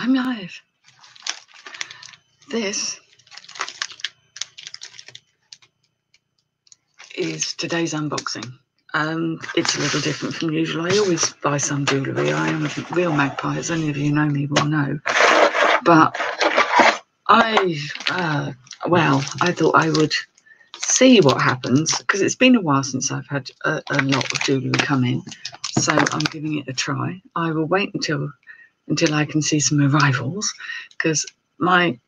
I'm live. This is today's unboxing. Um, it's a little different from usual. I always buy some jewellery. I am a real magpie, as any of you know me will know. But I, uh, well, I thought I would see what happens because it's been a while since I've had a, a lot of jewellery come in. So I'm giving it a try. I will wait until until I can see some arrivals because my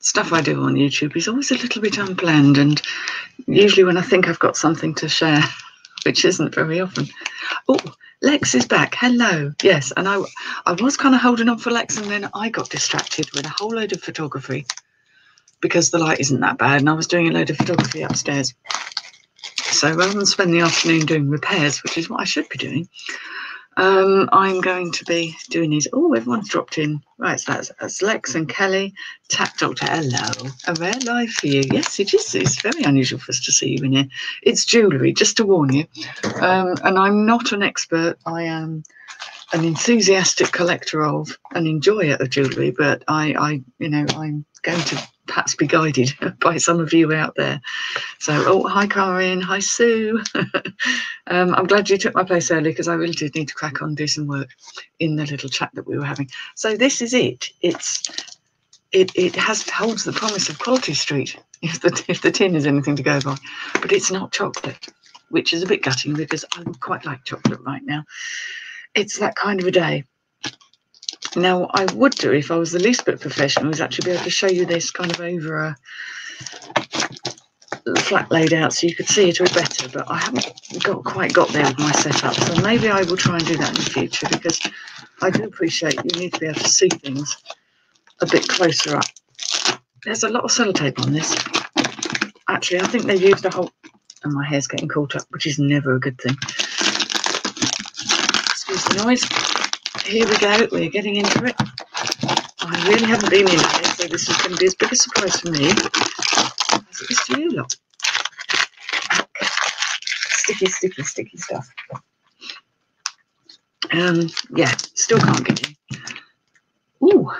stuff I do on YouTube is always a little bit unplanned and usually when I think I've got something to share, which isn't very often. Oh, Lex is back. Hello. Yes, and I I was kind of holding on for Lex and then I got distracted with a whole load of photography because the light isn't that bad and I was doing a load of photography upstairs. So rather than spend the afternoon doing repairs, which is what I should be doing, um, I'm going to be doing these. Oh, everyone's dropped in. Right, so that's, that's Lex and Kelly. Tap Doctor, hello. A rare live for you. Yes, it is. It's very unusual for us to see you in here. It's jewellery, just to warn you. Um, and I'm not an expert. I am an enthusiastic collector of, an enjoyer of jewellery, but I, I, you know, I'm going to perhaps be guided by some of you out there. So, oh, hi, Karin. Hi, Sue. um, I'm glad you took my place early because I really did need to crack on and do some work in the little chat that we were having. So this is it. It's it, it has holds the promise of Quality Street if the if the tin is anything to go by, but it's not chocolate, which is a bit gutting because I quite like chocolate right now. It's that kind of a day. Now, what I would do if I was the least bit professional, is actually be able to show you this kind of over a flat laid out so you could see it all better, but I haven't got quite got there with my setup. So maybe I will try and do that in the future because I do appreciate you need to be able to see things a bit closer up. There's a lot of sellotape on this. Actually, I think they've used a whole, and my hair's getting caught up, which is never a good thing. Excuse the noise here we go. We're getting into it. I really haven't been in here, so this is going to be as big a surprise for me as it is to you lot. Sticky, sticky, sticky stuff. Um, yeah, still can't get in. Ooh,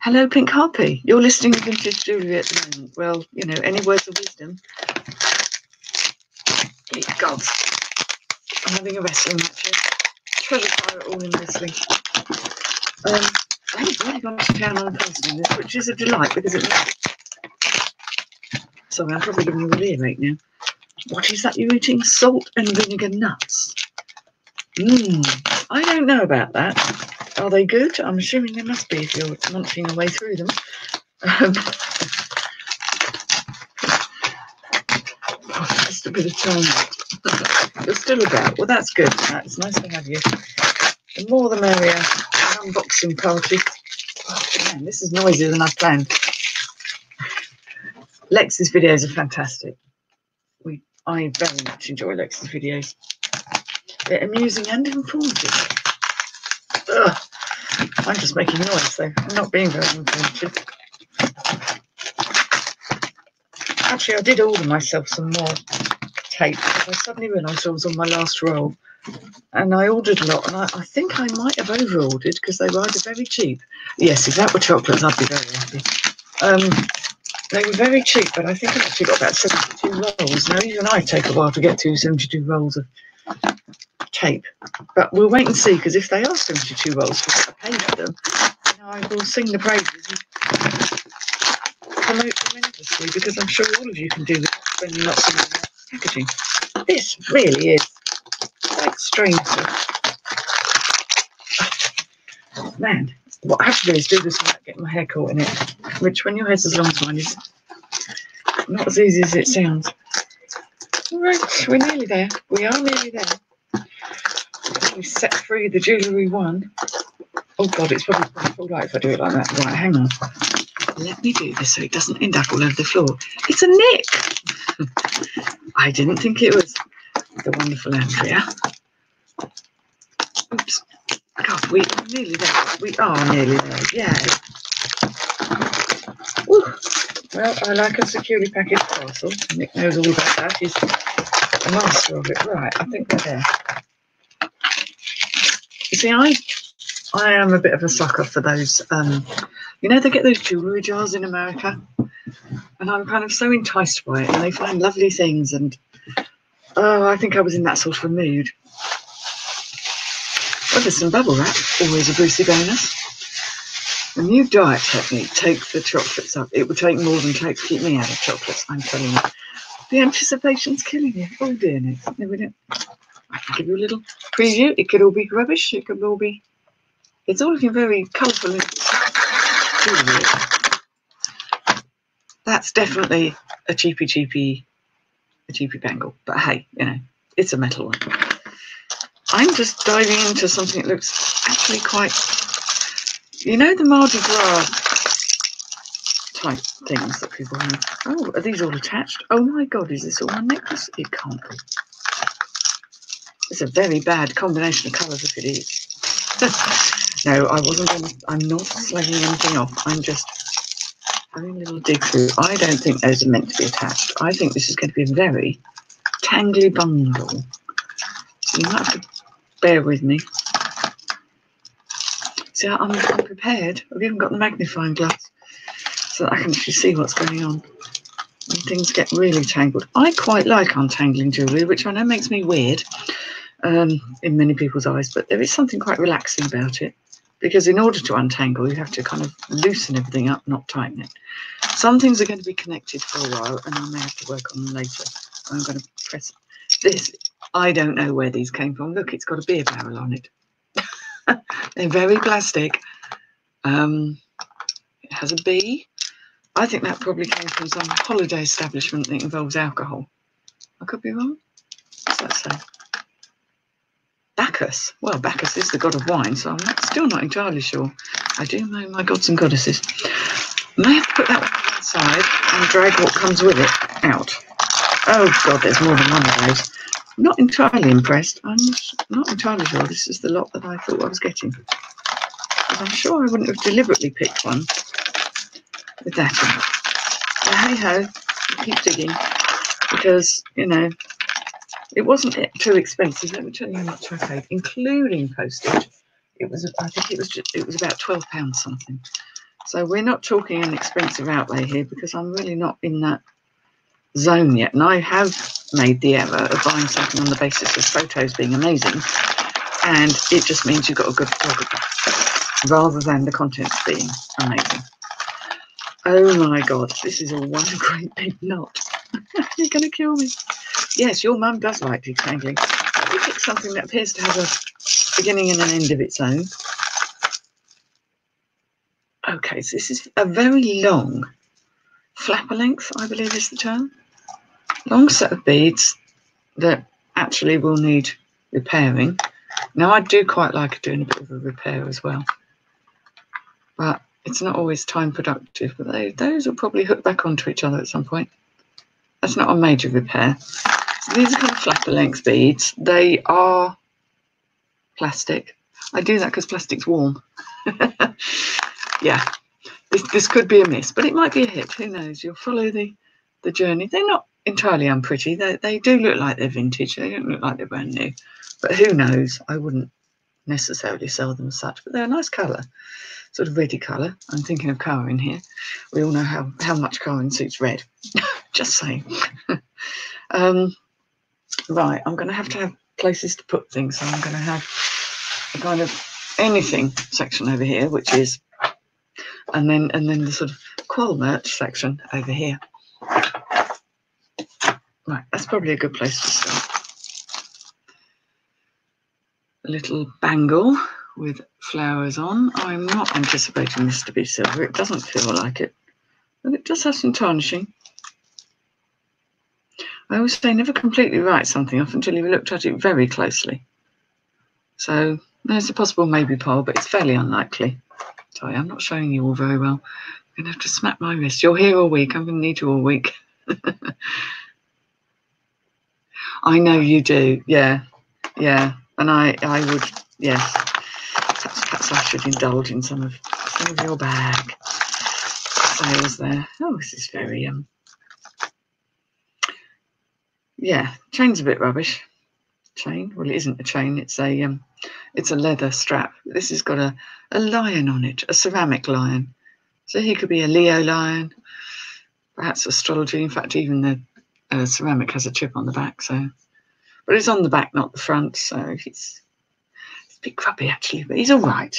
hello, Pink Harpy. You're listening to Vintage Jewellery at the moment. Well, you know, any words of wisdom? Gods. I'm having a wrestling match try fire all in wrestling. Um, I've really gone to town on person this, which is a delight because it Sorry, I'm probably giving you a earache now. What is that you're eating? Salt and vinegar nuts. Mmm, I don't know about that. Are they good? I'm assuming they must be if you're munching your way through them. Um, just a bit of time. You're still about. Well, that's good. It's nice to have you. The more the merrier. An unboxing party. Oh, man, this is noisier than I planned. Lex's videos are fantastic. We, I very much enjoy Lex's videos. They're amusing and informative. Ugh. I'm just making noise, though. I'm not being very informative. Actually, I did order myself some more tape I suddenly realised I was on my last roll and I ordered a lot and I, I think I might have over ordered because they were either very cheap. Yes, if that were chocolates, I'd be very happy. Um, they were very cheap, but I think I actually got about 72 rolls. Now, even I take a while to get to 72 rolls of tape. But we'll wait and see because if they are 72 rolls, because I paid for them, I will sing the praises and promote tremendously because I'm sure all of you can do this spending lots of money packaging. This really is quite strange. Man, what I have to do is do this without getting my hair caught in it, which when your hair's as long as mine is not as easy as it sounds. All right, we're nearly there. We are nearly there. We set free the jewellery one. Oh God, it's probably quite full light if I do it like that. Right, hang on. Let me do this so it doesn't end up all over the floor. It's a nick. I didn't think it was the wonderful Andrea. Oops. God, we are nearly there. We are nearly there. Yeah. Well, I like a securely packaged parcel. Nick knows all about that. He's a master of it. Right, I think we're there. You see, I I am a bit of a sucker for those. Um, you know, they get those jewellery jars in America, and I'm kind of so enticed by it, and they find lovely things, and oh, I think I was in that sort of a mood. Oh, there's some bubble wrap, always a Brucey bonus. The new diet technique take the chocolates up. It would take more than take to keep me out of chocolates, I'm telling you. The anticipation's killing you. Oh dear, Nick. Don't. I can give you a little preview. It could all be rubbish. It could all be. It's all looking very colourful. That's definitely a cheapy, cheapy, a cheapy bangle. But hey, you know, it's a metal one. I'm just diving into something that looks actually quite. You know the Mardi Gras type things that people have. Oh, are these all attached? Oh my god, is this all one necklace? It can't be. It's a very bad combination of colours if it is. no, I wasn't going to, I'm not slagging anything off. I'm just having a little dig through. I don't think those are meant to be attached. I think this is going to be a very tangly bundle. So you might have to bear with me. See, I'm, I'm prepared. I've even got the magnifying glass so that I can actually see what's going on. And things get really tangled. I quite like untangling jewellery, which I know makes me weird um, in many people's eyes, but there is something quite relaxing about it. Because in order to untangle, you have to kind of loosen everything up, not tighten it. Some things are going to be connected for a while, and I may have to work on them later. I'm going to press this. I don't know where these came from. Look, it's got a beer barrel on it. They're very plastic. Um, it has a B. I think that probably came from some holiday establishment that involves alcohol. I could be wrong. What's that say? Bacchus. Well, Bacchus is the god of wine, so I'm not, still not entirely sure. I do know my gods and goddesses. May have to put that one aside and drag what comes with it out. Oh god, there's more than one of those. Not entirely impressed. I'm not entirely sure this is the lot that I thought I was getting. I'm sure I wouldn't have deliberately picked one with that in. hey ho, keep digging because you know it wasn't too expensive. Let me tell you how much I paid, including postage. It was, I think it was, just, it was about twelve pounds something. So we're not talking an expensive outlay here because I'm really not in that zone yet. And I have made the error of buying something on the basis of photos being amazing, and it just means you've got a good photographer rather than the contents being amazing. Oh my god, this is all one great big knot. You're going to kill me. Yes, your mum does like detangling. You pick something that appears to have a beginning and an end of its own. Okay, so this is a very long flapper length, I believe is the term. Long set of beads that actually will need repairing. Now, I do quite like doing a bit of a repair as well. But it's not always time productive, but they, those will probably hook back onto each other at some point. That's not a major repair. These are flapper length beads. They are plastic. I do that because plastic's warm. yeah, this, this could be a miss, but it might be a hit. Who knows? You'll follow the, the journey. They're not entirely unpretty. They, they do look like they're vintage. They don't look like they're brand new. But who knows? I wouldn't necessarily sell them as such, but they're a nice colour sort of reddy colour. I'm thinking of colouring here. We all know how, how much colouring suits red. Just saying. um, right, I'm going to have to have places to put things. So I'm going to have a kind of anything section over here, which is, and then and then the sort of qual merch section over here. Right, that's probably a good place to start. A little bangle with flowers on. I'm not anticipating this to be silver. It doesn't feel like it, but it does have some tarnishing. I always say never completely write something off until you've looked at it very closely. So there's a possible maybe pole, but it's fairly unlikely. Sorry, I'm not showing you all very well. I'm going to have to smack my wrist. You're here all week. I'm going to need you all week. I know you do. Yeah. Yeah. And I, I would, yes. Perhaps I should indulge in some of some of your bag sales there. Oh, this is very um yeah, chain's a bit rubbish. Chain. Well it isn't a chain, it's a um it's a leather strap. This has got a, a lion on it, a ceramic lion. So he could be a Leo lion, perhaps astrology. In fact, even the uh, ceramic has a chip on the back. So, but it's on the back, not the front. So he's, he's a bit grubby actually, but he's all right.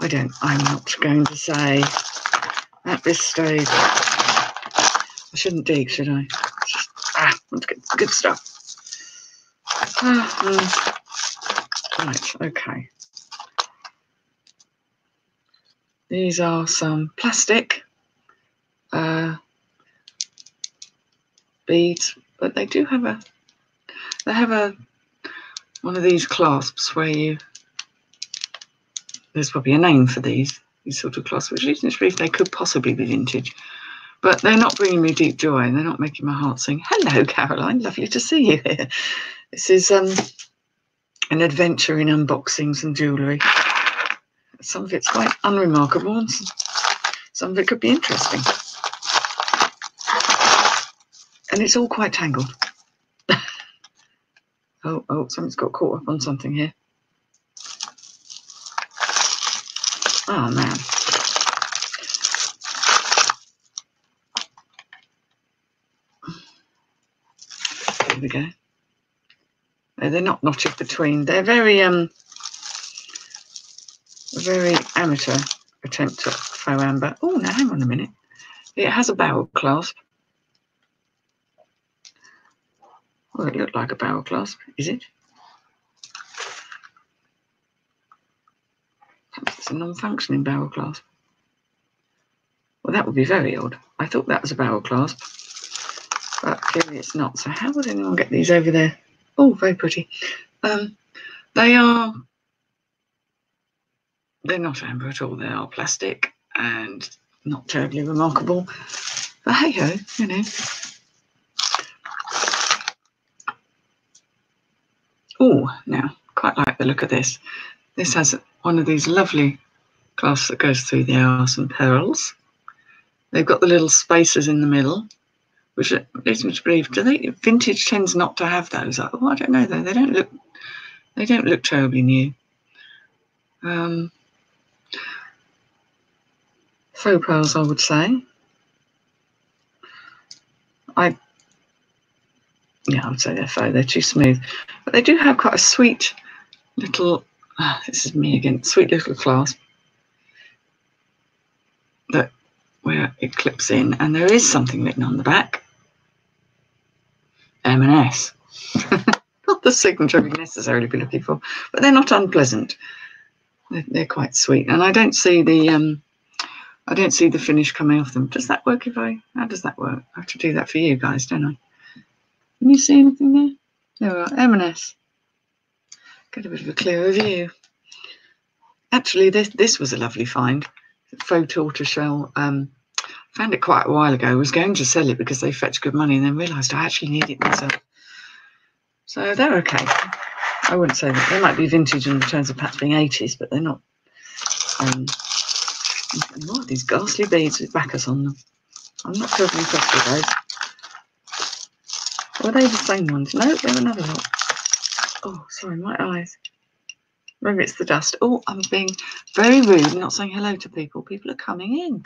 I don't. I'm not going to say at this stage. I shouldn't dig, should I? Ah, let's get good stuff. Um, right. Okay. These are some plastic uh, beads, but they do have a they have a one of these clasps where you there's probably a name for these these sort of clasps, which me to they could possibly be vintage. But they're not bringing me deep joy and they're not making my heart sing. Hello, Caroline. Lovely to see you here. This is um, an adventure in unboxings and jewellery. Some of it's quite unremarkable and some of it could be interesting. And it's all quite tangled. oh, oh, something's got caught up on something here. Oh, man. We go. They're not knotted between. They're very um very amateur attempt at faux amber. Oh, now hang on a minute. It has a barrel clasp. Well, it looked like a barrel clasp, is it? Perhaps it's a non-functioning barrel clasp. Well, that would be very odd. I thought that was a barrel clasp, but clearly it's not. So how would anyone get these over there? Oh, very pretty. Um, they are they're not amber at all. They are plastic and not terribly remarkable. But hey ho, you know. Oh, now, quite like the look of this. This has one of these lovely clasps that goes through the arse and pearls. They've got the little spaces in the middle, which leads me to believe, do they vintage tends not to have those? Oh, I don't know though. They don't look they don't look terribly new. Um, faux pearls, I would say. I, yeah, I would say they're faux. They're too smooth, but they do have quite a sweet little. Oh, this is me again. Sweet little clasp that where it clips in, and there is something written on the back. M&S. not the signature we'd necessarily be looking for, but they're not unpleasant. They're, they're quite sweet, and I don't see the um, I don't see the finish coming off them. Does that work if I, how does that work? I have to do that for you guys, don't I? Can you see anything there? There we are, M&S. Get a bit of a clearer view. Actually, this, this was a lovely find. Faux tortoiseshell. Um, found it quite a while ago. Was going to sell it because they fetch good money and then realised I actually need it myself. So they're okay. I wouldn't say that. They might be vintage in terms of perhaps being 80s, but they're not um, what these ghastly beads with Bacchus on them? I'm not terribly impressed with those. Were they the same ones? No, they're another lot. Oh, sorry, my eyes. Maybe it's the dust. Oh, I'm being very rude not saying hello to people. People are coming in.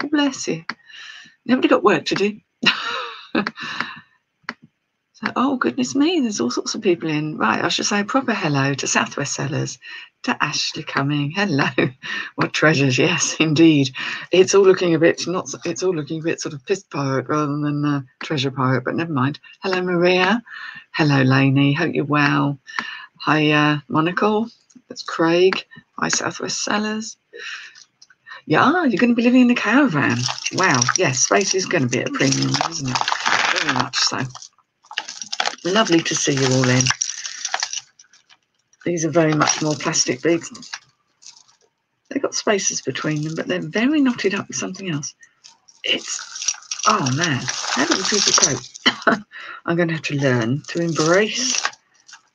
Oh, bless you. Nobody got work to do. So, oh, goodness me, there's all sorts of people in. Right, I should say a proper hello to Southwest Sellers, to Ashley coming. Hello. what treasures, yes, indeed. It's all looking a bit, not, it's all looking a bit sort of piss pirate rather than uh, treasure pirate, but never mind. Hello, Maria. Hello, Lainey. Hope you're well. Hi, uh, Monaco. That's Craig. Hi, Southwest Sellers. Yeah, ah, you're going to be living in a caravan. Wow. Yes, space is going to be at a premium, isn't it? Very much so. Lovely to see you all in. These are very much more plastic beads. They've got spaces between them, but they're very knotted up with something else. It's, oh man, how do people cope? I'm going to have to learn to embrace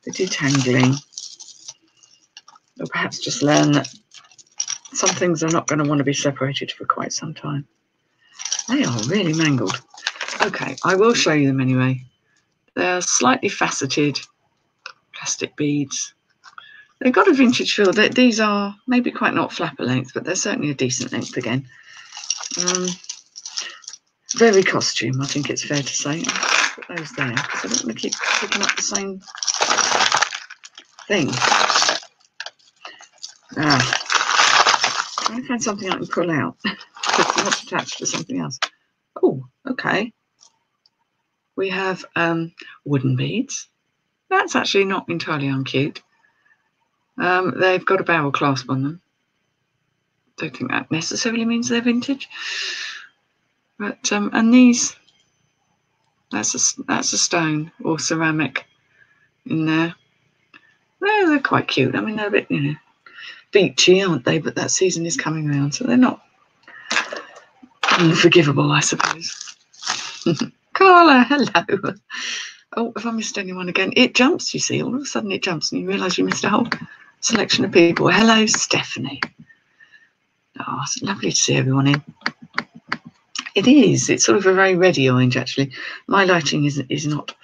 the detangling. Or perhaps just learn that some things are not going to want to be separated for quite some time. They are really mangled. Okay, I will show you them anyway. They're slightly faceted plastic beads. they've got a vintage feel. These are maybe quite not flapper length, but they're certainly a decent length again. Um, very costume, I think it's fair to say. Put those there because I don't want to keep picking up the same thing. Ah, to find something I can pull out. it's not attached to something else. Oh, okay. We have um, wooden beads. That's actually not entirely uncute. Um, they've got a barrel clasp on them. Don't think that necessarily means they're vintage. But um, and these, that's a that's a stone or ceramic in there. Well, they're quite cute. I mean, they're a bit you know beachy, aren't they? But that season is coming around, so they're not unforgivable, I suppose. Carla, hello. Oh, have I missed anyone again? It jumps, you see. All of a sudden it jumps and you realise you missed a whole selection of people. Hello, Stephanie. Oh, it's lovely to see everyone in. It is. It's sort of a very ready orange, actually. My lighting is, is not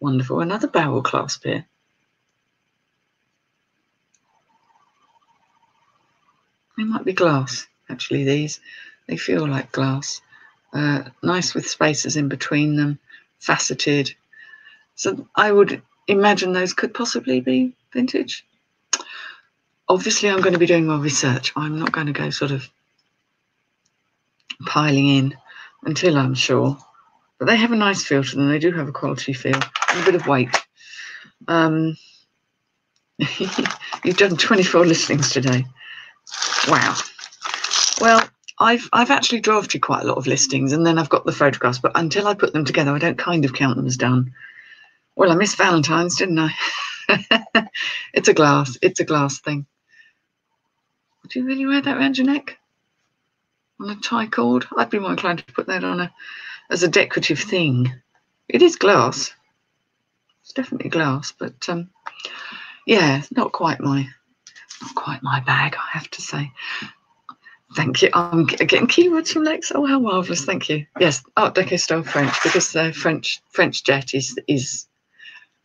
wonderful. Another barrel clasp here. They might be glass, actually, these. They feel like glass. Uh, nice with spaces in between them, faceted. So I would imagine those could possibly be vintage. Obviously, I'm going to be doing more research. I'm not going to go sort of piling in until I'm sure. But they have a nice feel to them. They do have a quality feel and a bit of weight. Um, you've done 24 listings today. Wow. Well, I've I've actually drafted quite a lot of listings and then I've got the photographs, but until I put them together, I don't kind of count them as done. Well, I missed Valentine's, didn't I? it's a glass. It's a glass thing. Would you really wear that around your neck? On a tie cord? I'd be more inclined to put that on a as a decorative thing. It is glass. It's definitely glass, but um, yeah, not quite my not quite my bag, I have to say. Thank you. I'm getting keywords from Lex. Oh, how marvelous! Thank you. Yes, Art Deco style French because the French French jet is is,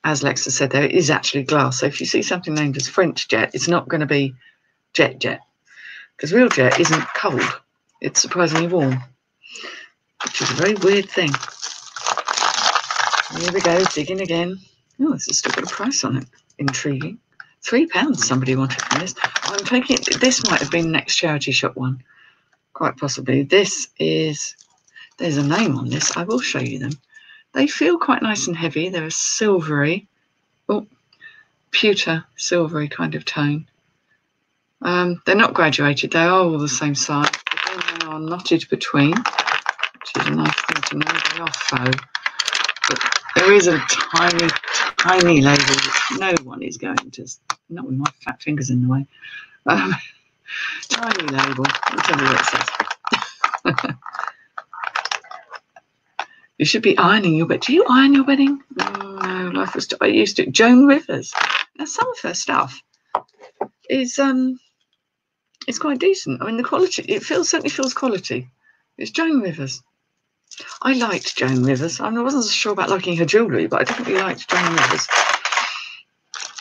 as Lex has said, there is actually glass. So if you see something named as French jet, it's not going to be jet jet because real jet isn't cold. It's surprisingly warm, which is a very weird thing. Here we go, digging again. Oh, this has still got a price on it. Intriguing. Three pounds somebody wanted this. I'm taking this might have been next charity shop one. Quite possibly. This is there's a name on this. I will show you them. They feel quite nice and heavy. They're a silvery, oh, pewter silvery kind of tone. Um, they're not graduated, they are all the same size. They are knotted between, which is a nice thing to know. They are faux. But there is a tiny, tiny label no one is going to, not with my fat fingers in the way. Um, tiny label, I'll tell you what it says. you should be ironing your bed. Do you iron your bedding? no, life was. I used to. Joan Rivers. Now, some of her stuff is um, it's quite decent. I mean, the quality. It feels certainly feels quality. It's Joan Rivers. I liked Joan Rivers. I, wasn't so sure about liking her jewellery, but I definitely liked Joan Rivers.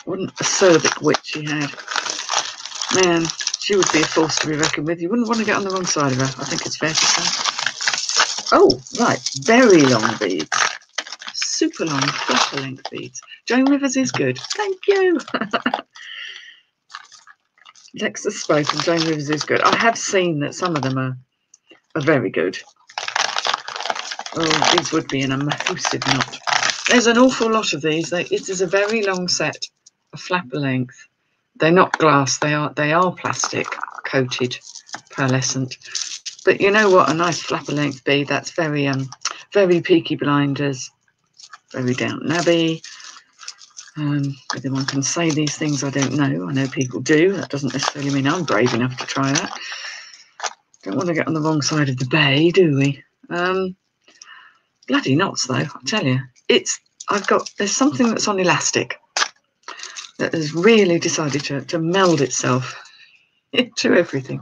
What an acerbic wit she had. Man, she would be a force to be reckoned with. You wouldn't want to get on the wrong side of her, I think it's fair to say. Oh, right, very long beads. Super long, flapper length beads. Joan Rivers is good. Thank you. Lex has spoken. Joan Rivers is good. I have seen that some of them are, are very good. Oh, these would be in a massive knot. There's an awful lot of these. They, it is a very long set, a flapper length. They're not glass. They are they are plastic coated, pearlescent. But you know what? A nice flapper length bead. That's very um very Peaky Blinders, very Downton Abbey. Um, whether one can say these things, I don't know. I know people do. That doesn't necessarily mean I'm brave enough to try that. Don't want to get on the wrong side of the bay, do we? Um, bloody knots, though. I tell you, it's. I've got. There's something that's on elastic that has really decided to, to meld itself into everything.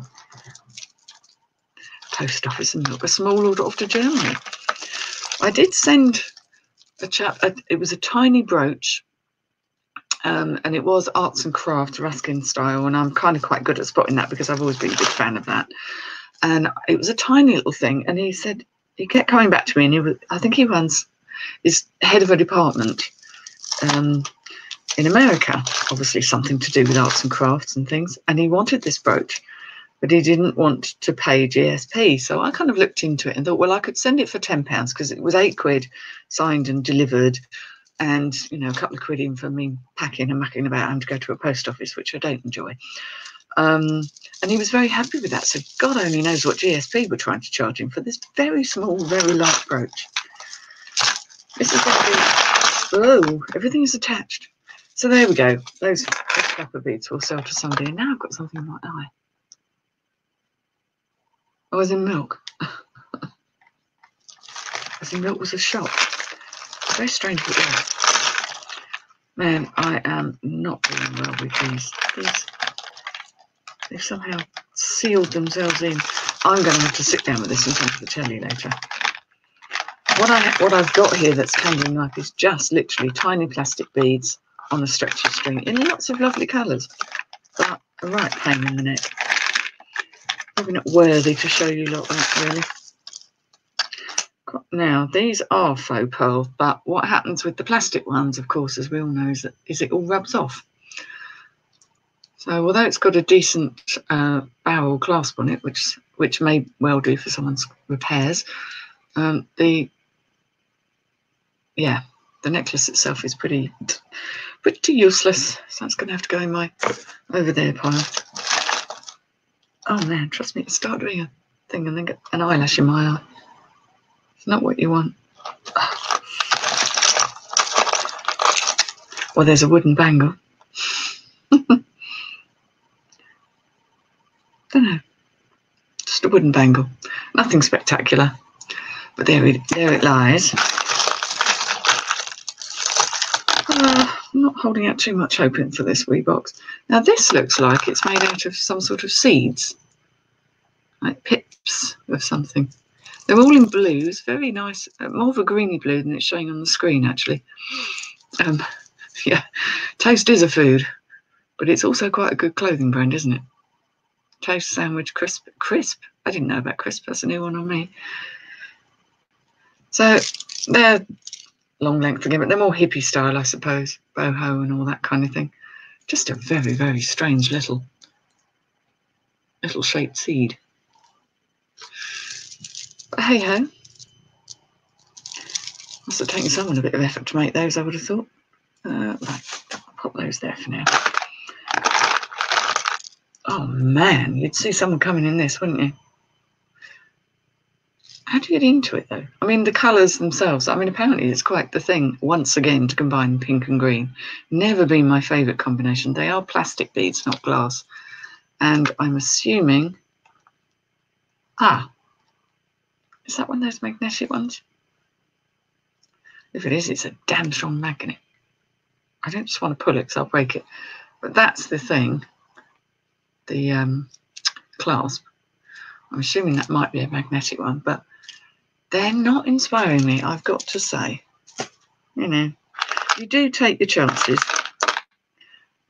Post office and milk, a small order off to Germany. I did send a chap, a, it was a tiny brooch Um, and it was arts and crafts Ruskin style, and I'm kind of quite good at spotting that because I've always been a big fan of that. And it was a tiny little thing, and he said he kept coming back to me, and he was, I think he runs is head of a department um, in America, obviously something to do with arts and crafts and things. And he wanted this brooch, but he didn't want to pay GSP. So I kind of looked into it and thought, well, I could send it for ten pounds because it was eight quid signed and delivered, and you know a couple of quid in for me packing and mucking about and to go to a post office, which I don't enjoy. Um, and he was very happy with that. So God only knows what GSP were trying to charge him for this very small, very light brooch. This is going to be, oh, everything is attached. So there we go. Those, copper beads will sell to somebody. And now I've got something in my eye. I was in milk. As in milk was a shop. Very strange it was. Man, I am not doing well with these. These they've somehow sealed themselves in. I'm going to have to sit down with this in front of the telly later. What I what I've got here that's tumbling up is just literally tiny plastic beads on a stretchy string in lots of lovely colours, but a right pain in the neck. Probably not worthy to show you lot that really. Now these are faux pearl, but what happens with the plastic ones, of course, as we all know, is, that, is it all rubs off. So although it's got a decent uh, barrel clasp on it, which which may well do for someone's repairs, um, the yeah, the necklace itself is pretty pretty useless. So that's going to have to go in my over there pile. Oh man, trust me, start doing a thing and then get an eyelash in my eye. It's not what you want. Well, there's a wooden bangle. Don't know. Just a wooden bangle. Nothing spectacular. But there it, there it lies. I'm not holding out too much hope for this wee box. Now this looks like it's made out of some sort of seeds, like pips of something. They're all in blues, very nice, uh, more of a greeny blue than it's showing on the screen actually. Um, yeah, toast is a food, but it's also quite a good clothing brand, isn't it? Toast sandwich crisp, crisp. I didn't know about crisp. That's a new one on me. So they're long length again, but they're more hippie style, I suppose, boho and all that kind of thing. Just a very, very strange little, little shaped seed. But hey ho, must have taken someone a bit of effort to make those, I would have thought. Uh, right, I'll pop those there for now. Oh man, you'd see someone coming in this, wouldn't you? How do you get into it though? I mean, the colours themselves, I mean, apparently it's quite the thing once again to combine pink and green. Never been my favourite combination. They are plastic beads, not glass. And I'm assuming, ah, is that one of those magnetic ones? If it is, it's a damn strong magnet. I don't just want to pull it because I'll break it. But that's the thing, the um, clasp. I'm assuming that might be a magnetic one, but they're not inspiring me, I've got to say. You know, you do take your chances.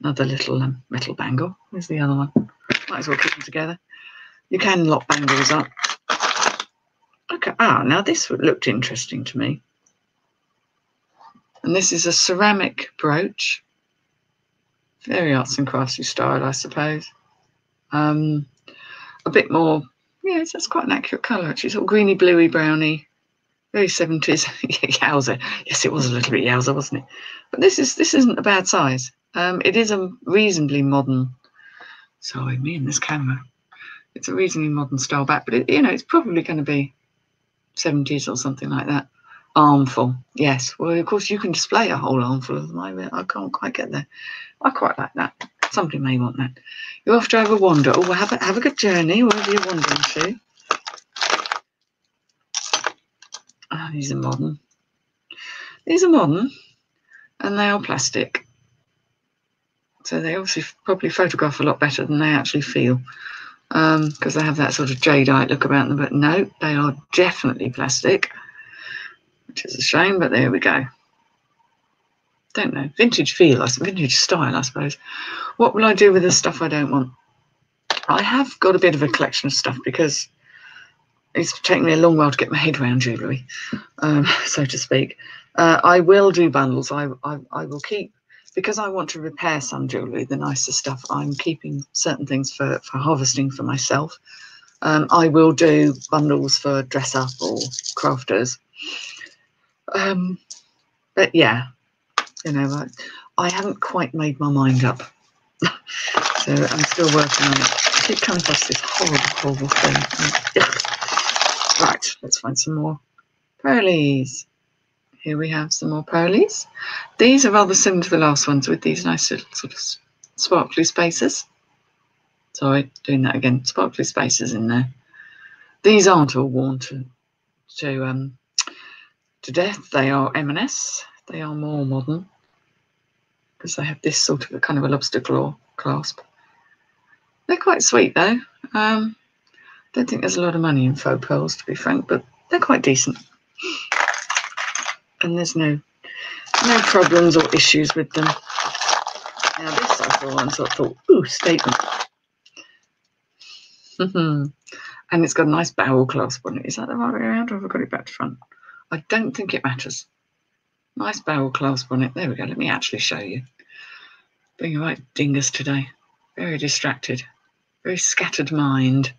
Another little um, metal bangle. There's the other one. Might as well keep them together. You can lock bangles up. Okay, ah, now this looked interesting to me. And this is a ceramic brooch. Very arts and craftsy style, I suppose. Um, a bit more Yes, that's quite an accurate colour actually. Sort of greeny, bluey, browny, very seventies. yowza. Yes, it was a little bit yowza, wasn't it? But this is this isn't a bad size. Um, it is a reasonably modern. Sorry, me and this camera. It's a reasonably modern style back, but it, you know, it's probably going to be seventies or something like that. Armful, yes. Well, of course, you can display a whole armful of them. I, I can't quite get there. I quite like that. Somebody may want that. You're off to have a wander. Oh, have a, have a good journey, wherever you're wandering to. Oh, these are modern. These are modern, and they are plastic. So they obviously probably photograph a lot better than they actually feel because um, they have that sort of jadeite look about them. But no, they are definitely plastic, which is a shame, but there we go. Don't know, vintage feel, vintage style, I suppose. What will I do with the stuff I don't want? I have got a bit of a collection of stuff because it's taken me a long while to get my head around jewellery, um, so to speak. Uh, I will do bundles. I, I, I will keep because I want to repair some jewellery, the nicer stuff. I'm keeping certain things for for harvesting for myself. Um, I will do bundles for dress up or crafters. Um, but yeah, you know, I, I haven't quite made my mind up. so I'm still working on it. I keep coming across this horrible, horrible thing. Right, let's find some more pearlies. Here we have some more pearlies. These are rather similar to the last ones with these nice little sort of sparkly spaces. Sorry, doing that again. Sparkly spaces in there. These aren't all worn to, to, um, to death. They are M&S. They are more modern because they have this sort of a kind of a lobster claw clasp. They're quite sweet though. Um, don't think there's a lot of money in faux pearls to be frank, but they're quite decent. And there's no no problems or issues with them. Now this I saw once, I thought, ooh, statement. and it's got a nice barrel clasp on it. Is that the right way around or have I got it back to front? I don't think it matters. Nice barrel clasp on it. There we go. Let me actually show you. Being a right dingus today. Very distracted. Very scattered mind.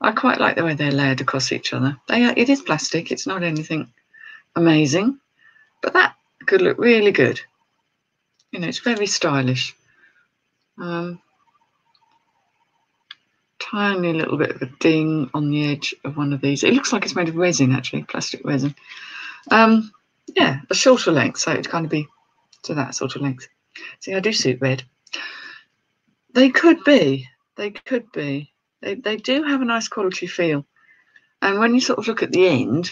I quite like the way they're layered across each other. They are, it is plastic. It's not anything amazing. But that could look really good. You know, it's very stylish. Um, tiny little bit of a ding on the edge of one of these. It looks like it's made of resin, actually, plastic resin. Um, yeah, a shorter length, so it'd kind of be to that sort of length. See, I do suit red. They could be. They could be. They, they do have a nice quality feel. And when you sort of look at the end,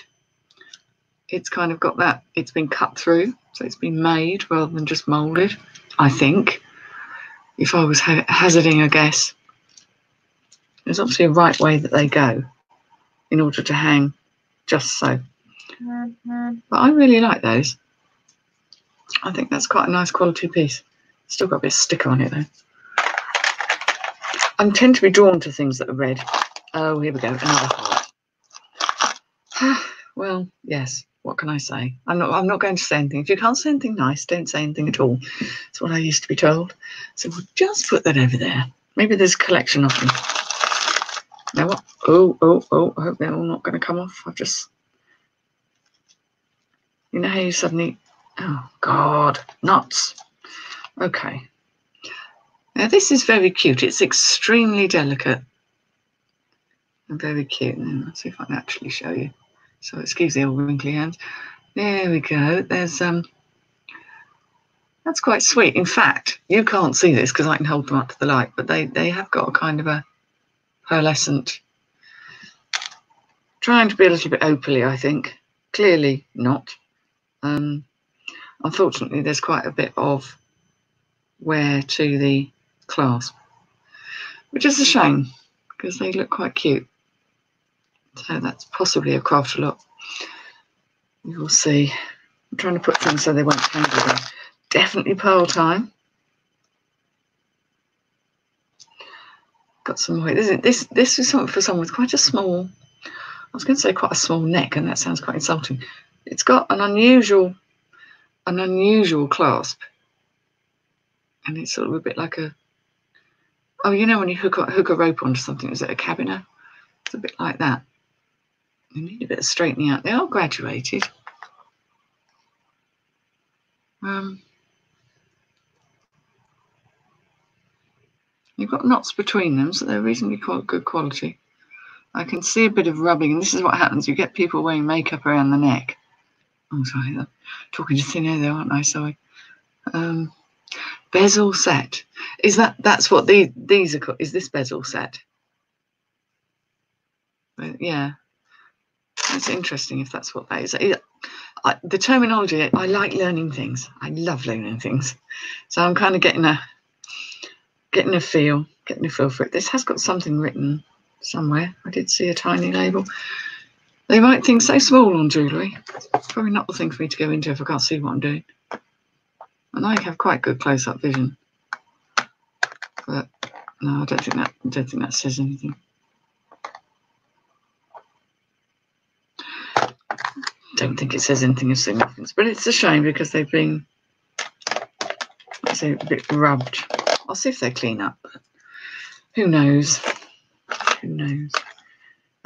it's kind of got that, it's been cut through. So it's been made rather than just moulded, I think. If I was ha hazarding a guess. There's obviously a right way that they go in order to hang just so. But I really like those. I think that's quite a nice quality piece. Still got a bit of sticker on it though. I tend to be drawn to things that are red. Oh, here we go, another heart. well, yes. What can I say? I'm not. I'm not going to say anything. If you can't say anything nice, don't say anything at all. That's what I used to be told. So we'll just put that over there. Maybe there's a collection of them. Now what? Oh, oh, oh! I hope they're all not going to come off. I've just you know how you suddenly, oh God, nuts. Okay. Now this is very cute. It's extremely delicate and very cute. Now, let's see if I can actually show you. So excuse the old wrinkly hands. There we go. There's um. That's quite sweet. In fact, you can't see this because I can hold them up to the light, but they they have got a kind of a pearlescent. Trying to be a little bit opaly, I think. Clearly not. Um, unfortunately, there's quite a bit of wear to the clasp, which is a shame because they look quite cute. So that's possibly a craft a lot. You will see. I'm trying to put things so they won't tangle. Definitely pearl time. Got some weight. This is, this this is something for someone with quite a small. I was going to say quite a small neck, and that sounds quite insulting it's got an unusual an unusual clasp. And it's sort of a bit like a oh you know when you hook a, hook a rope onto something is it a cabiner it's a bit like that. You need a bit of straightening out they are graduated. Um, you've got knots between them so they're reasonably quite good quality. I can see a bit of rubbing and this is what happens. You get people wearing makeup around the neck I'm sorry, I'm talking to thin air there, aren't I? Sorry. Um, bezel set. Is that that's what the, these are called? Is this bezel set? Yeah, it's interesting if that's what that is. I, the terminology, I like learning things. I love learning things. So I'm kind of getting a getting a feel, getting a feel for it. This has got something written somewhere. I did see a tiny label. They write things so small on jewellery. Probably not the thing for me to go into if I can't see what I'm doing. And I have quite good close-up vision. But no, I don't think that I don't think that says anything. Don't think it says anything of significance, but it's a shame because they've been, say, a bit rubbed. I'll see if they clean up. Who knows? Who knows?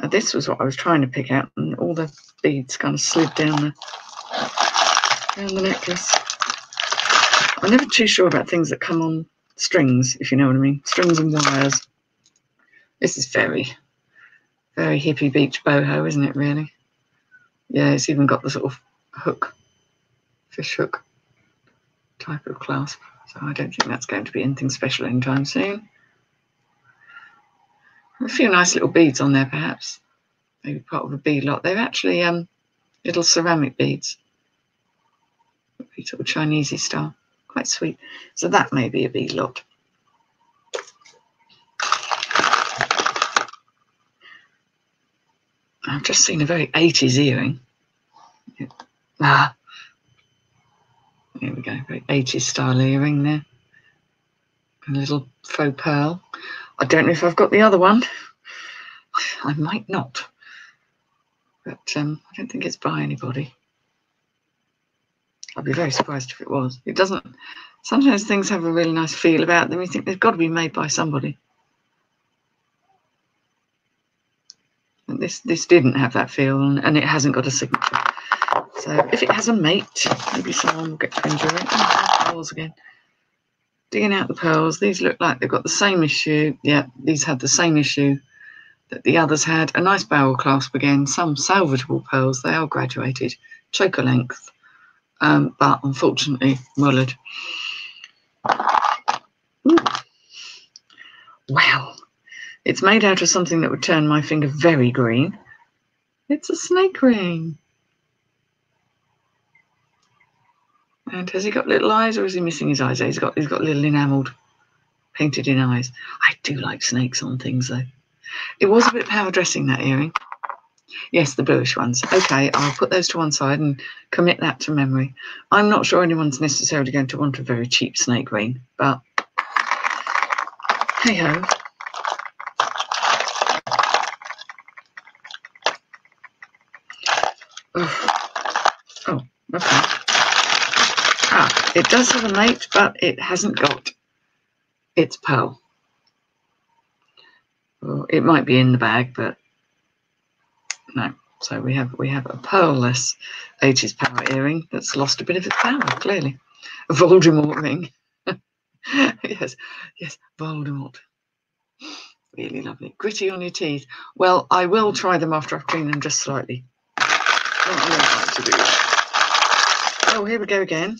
Now, this was what I was trying to pick out, and all the beads kind of slid down the down the necklace. I'm never too sure about things that come on strings, if you know what I mean. Strings and wires. This is very, very hippie beach boho, isn't it, really? Yeah, it's even got the sort of hook, fish hook type of clasp. So I don't think that's going to be anything special anytime soon. A few nice little beads on there, perhaps. Maybe part of a bead lot. They're actually um, little ceramic beads. Sort of Chinesey style. Quite sweet. So that may be a bead lot. I've just seen a very 80s earring. Ah, there we go, very 80s style earring there. A little faux pearl. I don't know if I've got the other one. I might not. But um, I don't think it's by anybody. I'd be very surprised if it was. It doesn't. Sometimes things have a really nice feel about them. You think they've got to be made by somebody. And this this didn't have that feel, and, and it hasn't got a signature. So if it has a mate, maybe someone will get to enjoy it. Oh, again. Digging out the pearls. These look like they've got the same issue. Yeah, these had the same issue that the others had. A nice barrel clasp again. Some salvageable pearls. They are graduated. Choker length um, but unfortunately mullered. Wow, it's made out of something that would turn my finger very green. It's a snake ring. And has he got little eyes or is he missing his eyes? He's got he's got little enamelled painted in eyes. I do like snakes on things though. It was a bit power dressing that earring. Yes, the bluish ones. Okay, I'll put those to one side and commit that to memory. I'm not sure anyone's necessarily going to want a very cheap snake ring, but hey ho. Oh, okay. It does have a mate, but it hasn't got its pearl. Well, it might be in the bag, but no. So we have we have a pearlless 80s power earring that's lost a bit of its power, clearly. A Voldemort ring. yes, yes, Voldemort. Really lovely. Gritty on your teeth. Well, I will try them after I've cleaned them just slightly. Oh, here we go again.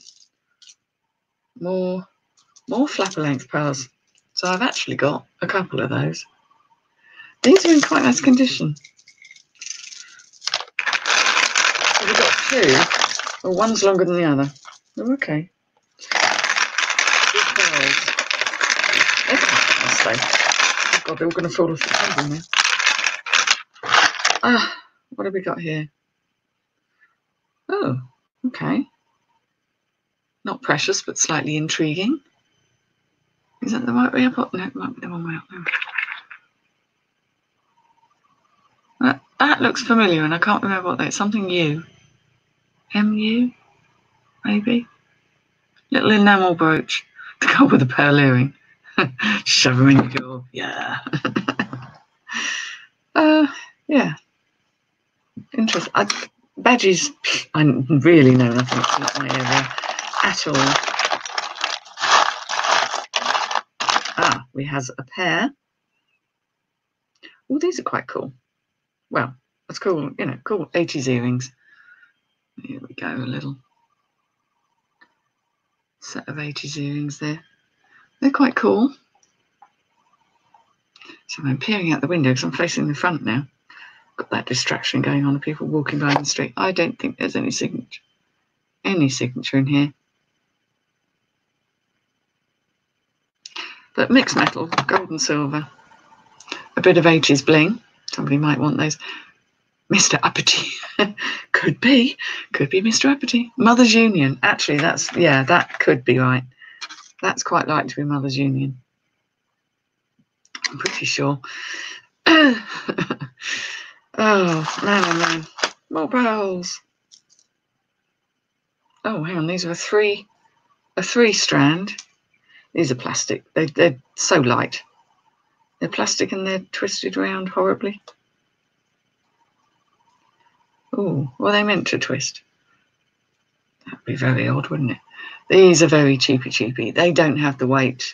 More, more flapper length pearls. So I've actually got a couple of those. These are in quite nice condition. we've got two. Well, one's longer than the other. Oh, okay. Nice, though. Oh, God, they're all going to fall off the table now. Ah, what have we got here? Oh, okay. Not precious, but slightly intriguing. Is that the right way up? No, it might be the wrong way up. No. That, that looks familiar, and I can't remember what that is. Something new. MU, maybe? Little enamel brooch to go with a pearl earring. Shove them in your jaw. Yeah. uh, yeah. Interesting. I, badges, I really know nothing. It's not my area at all. Ah, we has a pair. Oh, these are quite cool. Well, that's cool, you know, cool 80s earrings. Here we go, a little set of 80s earrings there. They're quite cool. So I'm peering out the window because I'm facing the front now. Got that distraction going on of people walking by the street. I don't think there's any signature, any signature in here. But mixed metal, gold and silver. A bit of 80s bling. Somebody might want those. Mr. Uppity. could be. Could be Mr. Uppity. Mother's Union. Actually, that's, yeah, that could be right. That's quite like to be Mother's Union. I'm pretty sure. oh, man, oh, man. More pearls. Oh, hang on. These are a three, a three strand. These are plastic. They, they're so light. They're plastic and they're twisted around horribly. Oh, were they meant to twist? That'd be very odd, wouldn't it? These are very cheapy cheapy. They don't have the weight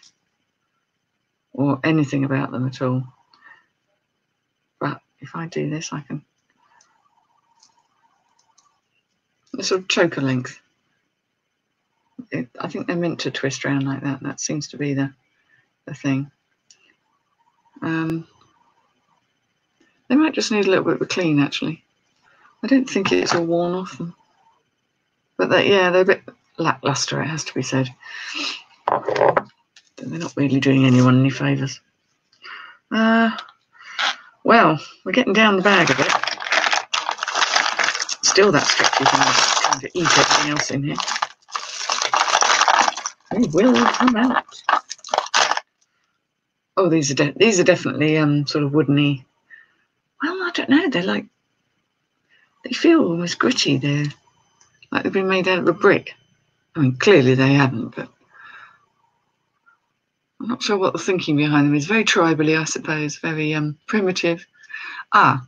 or anything about them at all. But if I do this, I can. Sort of choker length. I think they're meant to twist around like that. That seems to be the, the thing. Um, they might just need a little bit of a clean, actually. I don't think it's all worn off them. But that, yeah, they're a bit lackluster, it has to be said. They're not really doing anyone any favours. Uh, well, we're getting down the bag a bit. Still that stretchy thing trying to eat everything else in here. They will come out. Oh, these are these are definitely um sort of woodeny. Well, I don't know. They're like they feel almost gritty. They're like they've been made out of a brick. I mean, clearly they haven't, but I'm not sure what the thinking behind them is. Very tribally, I suppose. Very um primitive. Ah,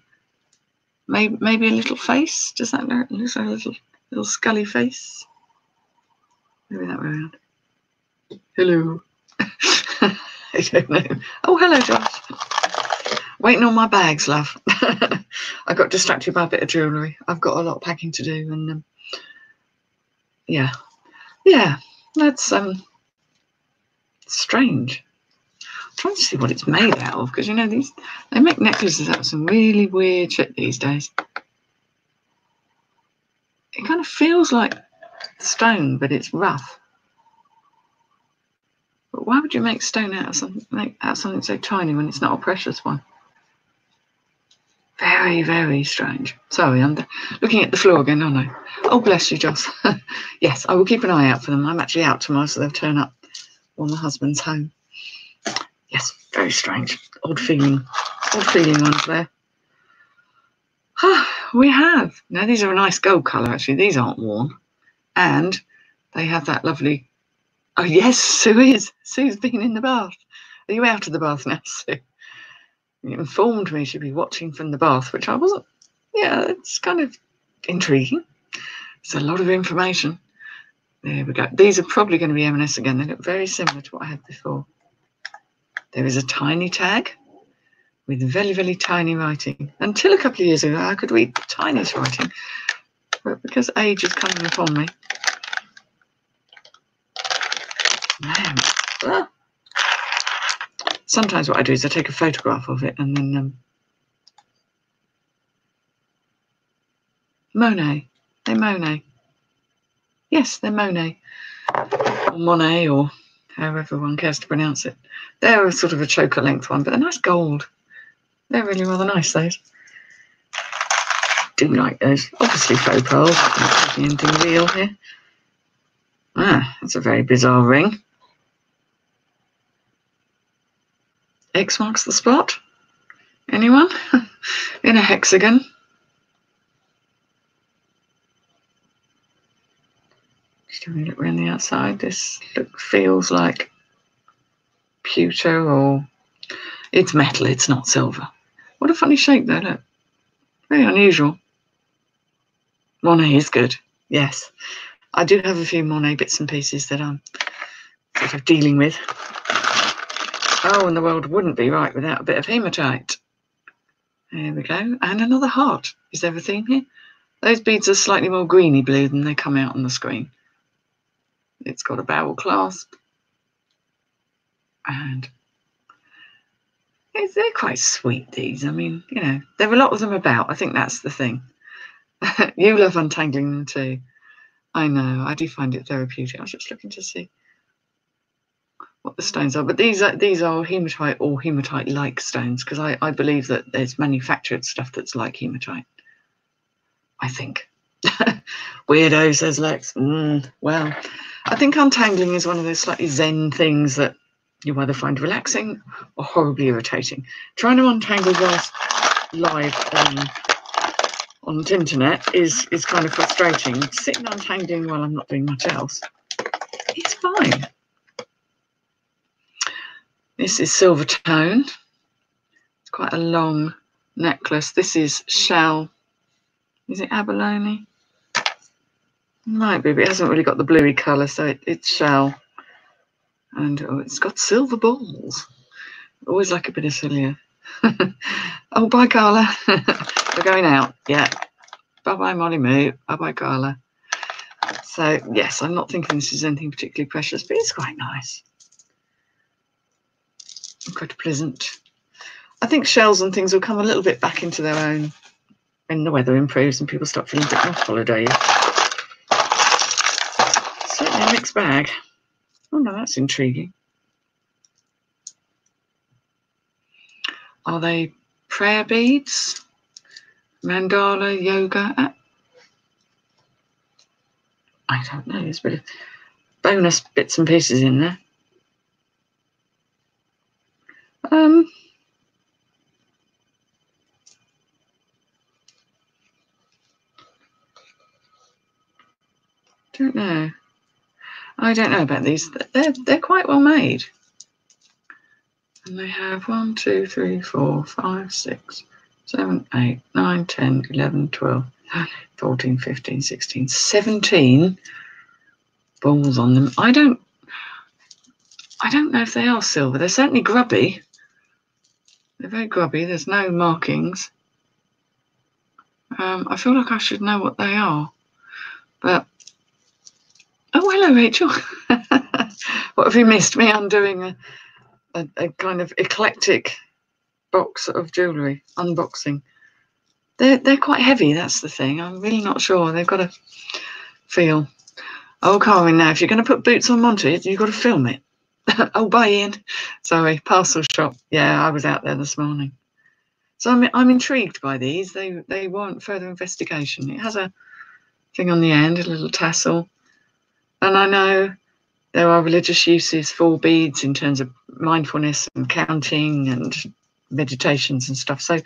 maybe maybe a little face. Does that look like a little little scully face? Maybe that way around. Hello. I don't know. Oh, hello, Josh. Waiting on my bags, love. I got distracted by a bit of jewellery. I've got a lot of packing to do, and um, yeah, yeah, that's um strange. I'm trying to see what it's made out of because you know these they make necklaces out of some really weird shit these days. It kind of feels like stone, but it's rough. But why would you make stone out of something out of something so tiny when it's not a precious one? Very, very strange. Sorry, I'm looking at the floor again, aren't I? Oh, bless you, Joss. yes, I will keep an eye out for them. I'm actually out tomorrow, so they'll turn up when my husband's home. Yes, very strange. Odd feeling. Odd feeling ones there. we have. Now, these are a nice gold colour, actually. These aren't worn. And they have that lovely Oh, yes, Sue is. Sue's been in the bath. Are you out of the bath now, Sue? You informed me she'd be watching from the bath, which I wasn't. Yeah, it's kind of intriguing. It's a lot of information. There we go. These are probably going to be M&S again. They look very similar to what I had before. There is a tiny tag with very, very tiny writing. Until a couple of years ago, I could read the tiniest writing. But because age is coming upon me, Sometimes what I do is I take a photograph of it and then um, Monet. They're Monet. Yes, they're Monet. Or Monet or however one cares to pronounce it. They're sort of a choker length one, but they're nice gold. They're really rather nice, those. Do like those. Obviously faux pearls. Anything real here. Ah, that's a very bizarre ring. X marks the spot. Anyone? In a hexagon. Just having a look around the outside. This look feels like pewter or it's metal, it's not silver. What a funny shape though, look. Very unusual. Monet is good, yes. I do have a few Monet bits and pieces that I'm sort of dealing with. Oh, and the world wouldn't be right without a bit of hematite. There we go. And another heart. Is there a theme here? Those beads are slightly more greeny blue than they come out on the screen. It's got a barrel clasp. And they're quite sweet, these. I mean, you know, there are a lot of them about. I think that's the thing. you love untangling them too. I know. I do find it therapeutic. I was just looking to see what the stones are, but these are these are hematite or hematite-like stones because I, I believe that there's manufactured stuff that's like hematite. I think. Weirdo, says Lex. Mm, well, I think untangling is one of those slightly zen things that you either find relaxing or horribly irritating. Trying to untangle whilst live on on the internet is is kind of frustrating. Sitting untangling while I'm not doing much else, it's fine. This is silver tone. It's quite a long necklace. This is shell. Is it abalone? Might be, but it hasn't really got the bluey colour, so it, it's shell. And oh, it's got silver balls. Always like a bit of cilia. oh, bye, Carla. We're going out. Yeah. Bye bye, Molly Moo. Bye bye, Carla. So, yes, I'm not thinking this is anything particularly precious, but it's quite nice. Quite pleasant. I think shells and things will come a little bit back into their own when the weather improves and people start feeling a bit more holiday. Certainly a mixed bag. Oh no, that's intriguing. Are they prayer beads? Mandala, yoga? I don't know. There's a bit of bonus bits and pieces in there. Um, don't know. I don't know about these. They're, they're quite well made. And they have 1, 2, 3, 4, 5, 6, 7, 8, 9, 10, 11, 12, 14, 15, 16, 17 balls on them. I don't I don't know if they are silver. They're certainly grubby. They're very grubby. There's no markings. Um, I feel like I should know what they are. But Oh, hello, Rachel. what have you missed? Me undoing a, a, a kind of eclectic box of jewellery, unboxing. They're, they're quite heavy, that's the thing. I'm really not sure. They've got a feel. Oh, Carmen, now, if you're going to put boots on Monty, you've got to film it. oh, bye, Ian. Sorry, parcel shop. Yeah, I was out there this morning. So I'm, I'm intrigued by these. They, they want further investigation. It has a thing on the end, a little tassel. And I know there are religious uses for beads in terms of mindfulness and counting and meditations and stuff. So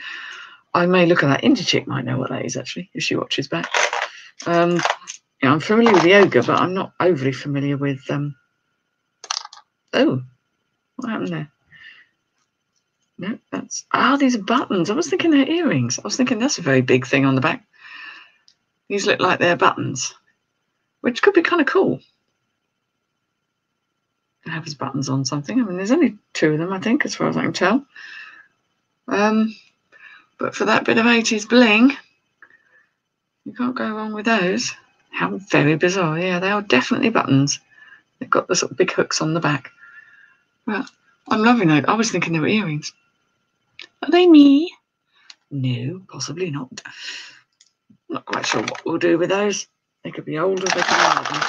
I may look at that. Indie Chick might know what that is actually if she watches back. Um, yeah, I'm familiar with yoga, but I'm not overly familiar with. Um, oh, what happened there? No, that's ah, oh, these are buttons. I was thinking they're earrings. I was thinking that's a very big thing on the back. These look like they're buttons which could be kind of cool. Have his buttons on something. I mean, there's only two of them, I think, as far as I can tell. Um, but for that bit of 80s bling, you can't go wrong with those. How very bizarre. Yeah, they are definitely buttons. They've got the sort of big hooks on the back. Well, I'm loving it. I was thinking they were earrings. Are they me? No, possibly not. Not quite sure what we'll do with those. They could be older, they could be older.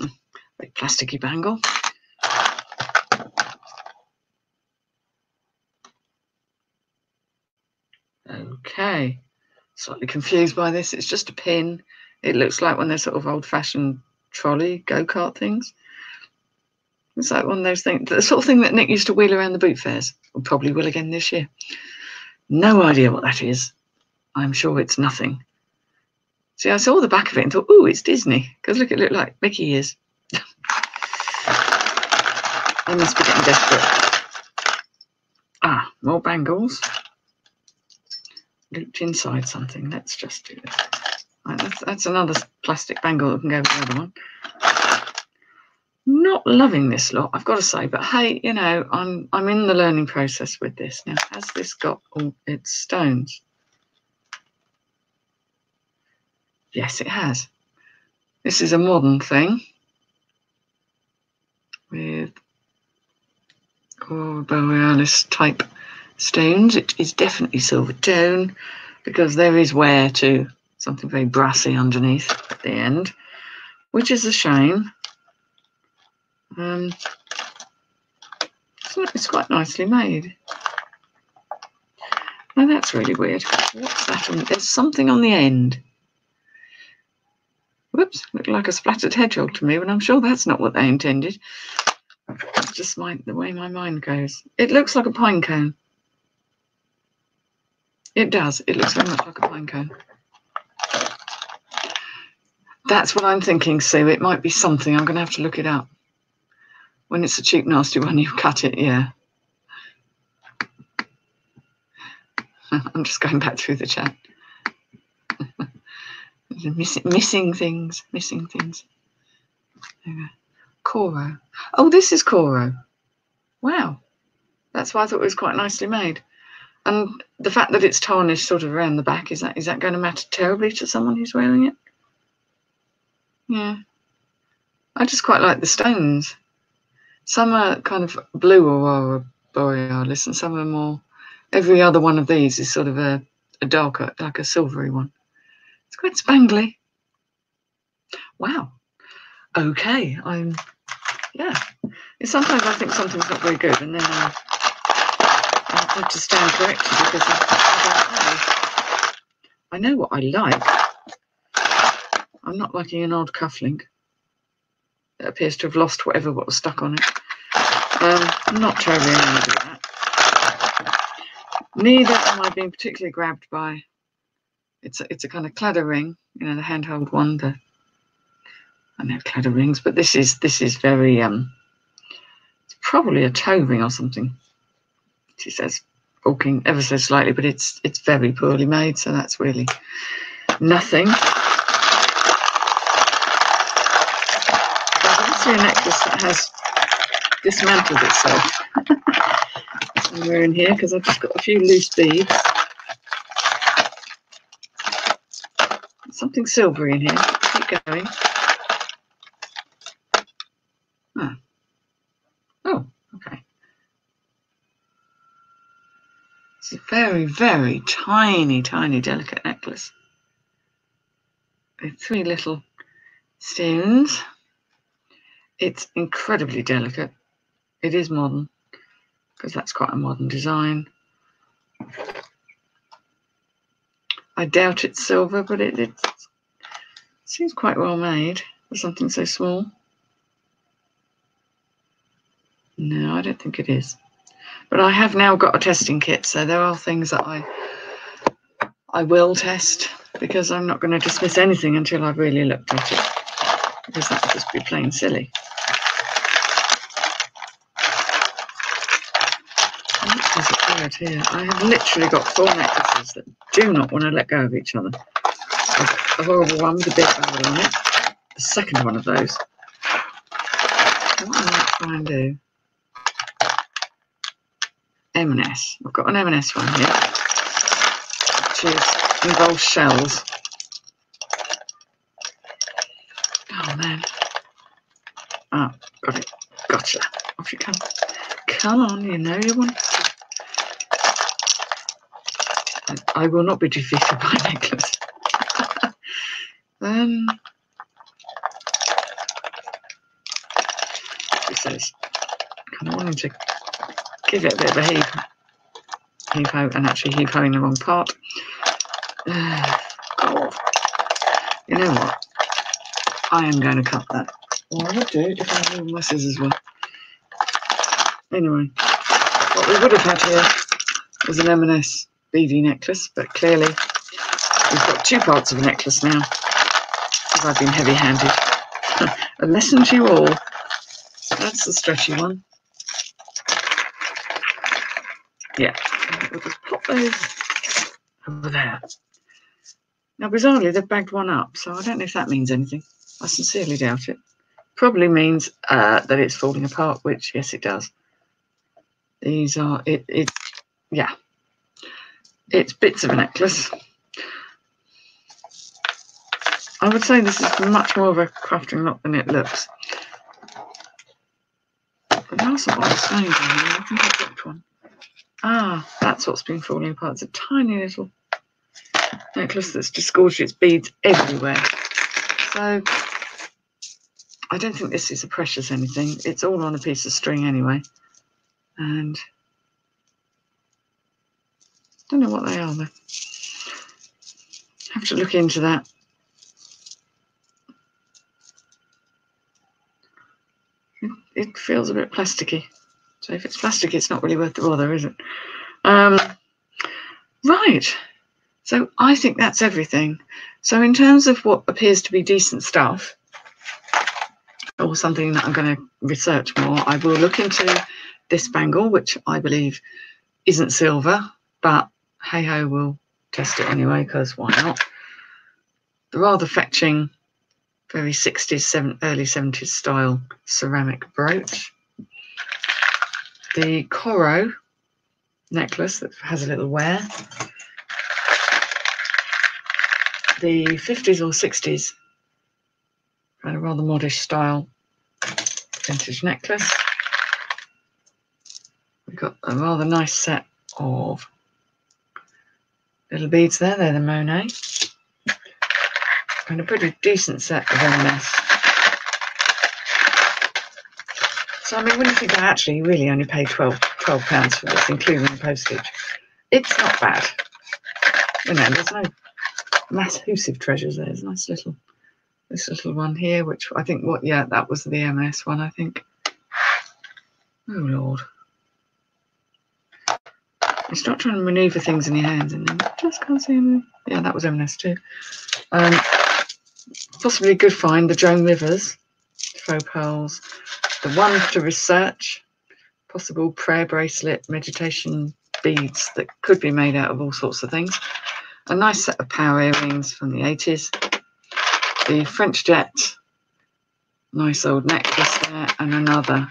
Hmm, very plasticky bangle. Okay, slightly confused by this. It's just a pin. It looks like one of those sort of old-fashioned trolley go-kart things. It's like one of those things, the sort of thing that Nick used to wheel around the boot fairs. Or probably will again this year. No idea what that is. I'm sure it's nothing. See, I saw the back of it and thought, oh, it's Disney. Because look, it looked like Mickey ears. I must be getting desperate. Ah, more bangles. Looped inside something. Let's just do this. Right, that's, that's another plastic bangle that can go with the other one. Not loving this lot, I've got to say, but hey, you know, I'm I'm in the learning process with this. Now, has this got all its stones? Yes, it has. This is a modern thing with Aurora Borealis type stones. It is definitely silver tone because there is wear to something very brassy underneath at the end, which is a shame. Um, it's quite nicely made. Oh, that's really weird. What's that on? There's something on the end. Whoops, looked like a splattered hedgehog to me, but I'm sure that's not what they intended. That's just my, the way my mind goes. It looks like a pine cone. It does. It looks very much like a pine cone. That's what I'm thinking, Sue. It might be something. I'm going to have to look it up. When it's a cheap, nasty one, you cut it, yeah. I'm just going back through the chat. missing, missing things, missing things. Coro. Oh, this is Coro. Wow. That's why I thought it was quite nicely made. And the fact that it's tarnished sort of around the back, is that is that going to matter terribly to someone who's wearing it? Yeah. I just quite like the stones. Some are kind of blue aurora borealis and some are more every other one of these is sort of a, a darker, like a silvery one. It's quite spangly. Wow. Okay, I'm yeah. Sometimes I think something's not very good and then I, I have to stand corrected because I, I, I know what I like. I'm not liking an odd cufflink that appears to have lost whatever what was stuck on it. Um, I'm not terribly enamored with that. Neither am I being particularly grabbed by. It's a, it's a kind of Claddagh ring, you know, the handheld one. The I know Claddagh rings, but this is this is very um. It's probably a toe ring or something. She says, bulking ever so slightly, but it's it's very poorly made, so that's really nothing. A necklace that has dismantled itself somewhere in here because I've just got a few loose beads. Something silvery in here. Keep going. Oh. Oh, okay. It's a very, very tiny, tiny, delicate necklace with three little stones. It's incredibly delicate. It is modern because that's quite a modern design. I doubt it's silver, but it, it seems quite well made for something so small. No, I don't think it is. But I have now got a testing kit, so there are things that I I will test because I'm not going to dismiss anything until I've really looked at it because that would just be plain silly. What here? I have literally got four necklaces that do not want to let go of each other. A horrible one with a big barrel on it. The second one of those. What am I try and do? M&S. I've got an M&S one here, which is, involves shells. Oh man. Ah, oh, got it. Gotcha. Off you come. Come on, you know you want. I will not be defeated by necklace. um, says, I'm wanting to give it a bit of a heave, heave ho, and actually heave ho in the wrong part. Uh. You know what? I am going to cut that. Well, I would do if I had my scissors were. Anyway, what we would have had here was an M&S beady necklace, but clearly we've got two parts of a necklace now because I've been heavy-handed. a lesson to you all. That's the stretchy one. Yeah, we'll just pop those over there. Now, bizarrely, they've bagged one up, so I don't know if that means anything. I sincerely doubt it. Probably means uh, that it's falling apart, which, yes, it does. These are, it, it, yeah, it's bits of a necklace. I would say this is much more of a crafting lock than it looks. But there are some odd stones in. I think I dropped one. Ah, that's what's been falling apart. It's a tiny little necklace that's disgorged its beads everywhere. So I don't think this is a precious anything. It's all on a piece of string anyway. And Don't know what they are though. Have to look into that. It, it feels a bit plasticky. So if it's plastic, it's not really worth the bother, is it? Um, right. So I think that's everything. So in terms of what appears to be decent stuff, or something that I'm going to research more, I will look into this bangle, which I believe isn't silver, but hey ho, we'll test it anyway, because why not? The rather fetching, very 60s, early 70s style ceramic brooch. The Coro necklace that has a little wear. The 50s or 60s, kind of rather modish style vintage necklace. We've got a rather nice set of little beads there. They're the Monet. And a pretty decent set of M&S. So, I mean, when you think that actually you really only pay 12, 12 pounds for this, including postage, it's not bad. You know, there's no massive treasures there. A nice little, this little one here, which I think, what, yeah, that was the M&S one, I think. Oh, Lord. You start trying to maneuver things in your hands and then just can't see anything. Yeah, that was M&S too. Um, possibly a good find, the Joan Rivers faux pearls. The one to research, possible prayer bracelet, meditation beads that could be made out of all sorts of things. A nice set of power earrings from the 80s. The French Jet, nice old necklace there, and another,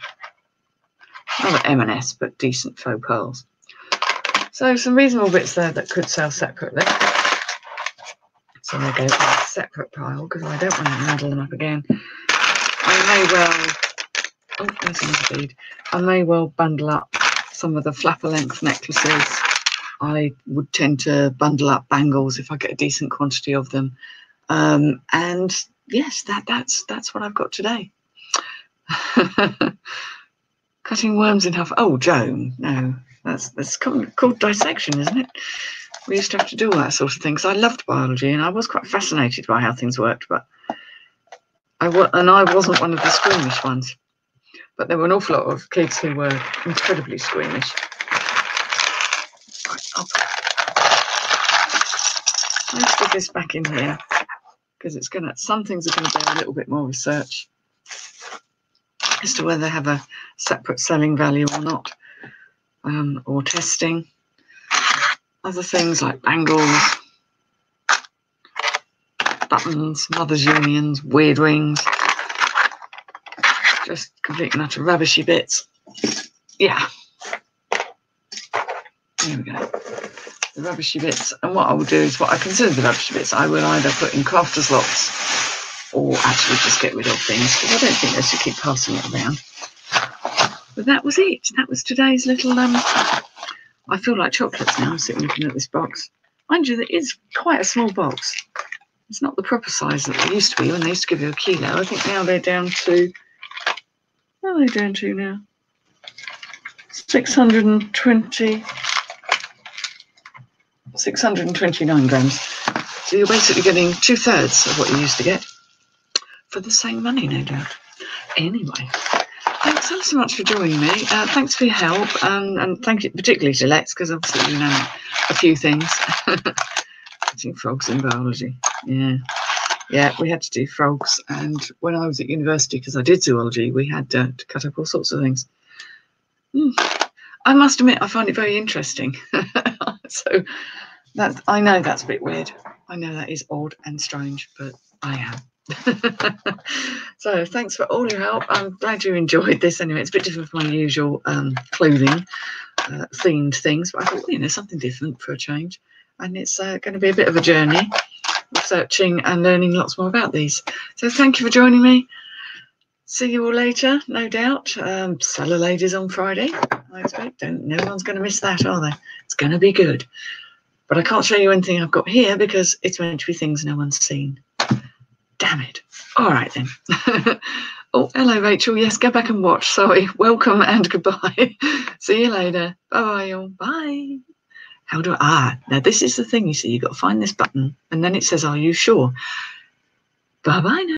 another M&S, but decent faux pearls. So some reasonable bits there that could sell separately. So they go in a separate pile because I don't want to muddle them up again. I may well, oh, there's another bead. I may well bundle up some of the flapper length necklaces. I would tend to bundle up bangles if I get a decent quantity of them. Um, and yes, that that's that's what I've got today. Cutting worms in half. Oh, Joan, no, that's that's called, called dissection, isn't it? We used to have to do all that sort of thing because I loved biology and I was quite fascinated by how things worked, but I and I wasn't one of the squeamish ones. But there were an awful lot of kids who were incredibly squeamish. Right, Let's put this back in here because it's gonna some things are gonna bear a little bit more research as to whether they have a separate selling value or not um, or testing. Other things like bangles, buttons, mother's unions, weird rings, just complete and utter rubbishy bits. Yeah. There we go. The rubbishy bits. And what I will do is what I consider the rubbishy bits, I will either put in crafters lots or actually just get rid of things because I don't think they should keep passing it around. But that was it. That was today's little. Um, I feel like chocolates now. Sitting looking at this box. Mind you, it is quite a small box. It's not the proper size that they used to be when they used to give you a kilo. I think now they're down to. What are they down to now? 620. 629 grams. So you're basically getting two thirds of what you used to get for the same money, no doubt. Anyway, Thanks ever so much for joining me. Uh, thanks for your help, um, and thank you particularly to Lex because obviously you know a few things. Teaching frogs in biology, yeah, yeah. We had to do frogs, and when I was at university, because I did zoology, we had uh, to cut up all sorts of things. Mm. I must admit, I find it very interesting. so that I know that's a bit weird. I know that is odd and strange, but I am. so thanks for all your help. I'm glad you enjoyed this anyway. It's a bit different from my usual um, clothing uh, themed things, but I thought, you know, something different for a change. And it's uh, going to be a bit of a journey, researching and learning lots more about these. So thank you for joining me. See you all later, no doubt. Um, Cellar Ladies on Friday, I expect. Don't, no one's going to miss that, are they? It's going to be good. But I can't show you anything I've got here because it's meant to be things no one's seen. Damn it. All right then. oh, hello, Rachel. Yes, go back and watch. Sorry. Welcome and goodbye. See you later. Bye bye, all. Bye. how do I, ah, now this is the thing you see, you've got to find this button and then it says, are you sure? Bye bye now.